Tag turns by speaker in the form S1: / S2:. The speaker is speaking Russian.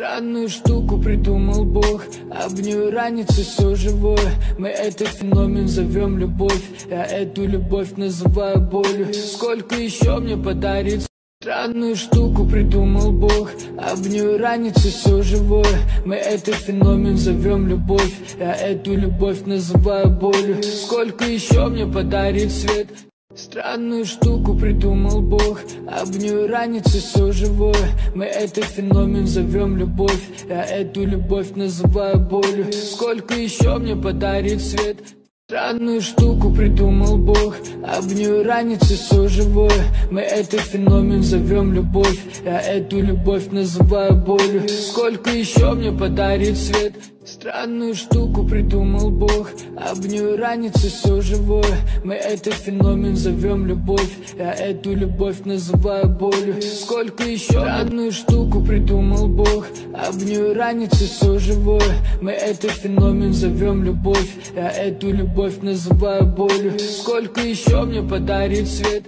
S1: Странную штуку придумал Бог Об нее ранится все живое. Мы этот феномен зовем любовь Я эту любовь называю болью. Сколько еще мне подарит Странную штуку придумал Бог Об нее ранится все живое. Мы этот феномен зовем любовь Я эту любовь называю болью. Сколько еще мне подарит свет Странную штуку придумал Бог. Об нее ранится все живое. Мы этот феномен зовем любовь. Я эту любовь называю болью. Сколько еще мне подарит свет? Странную штуку придумал Бог. Об нее ранится все живое. Мы этот феномен зовем любовь. Я эту любовь называю болью. Сколько еще мне подарит свет Странную штуку придумал Бог. Об нее ранится все живое. Мы этот феномен зовем любовь. Я эту любовь называю болью. Сколько еще Странную штуку придумал Бог. Об нее ранится все живое. Мы этот феномен зовем любовь. Я эту любовь называю болью. Сколько еще мне подарит свет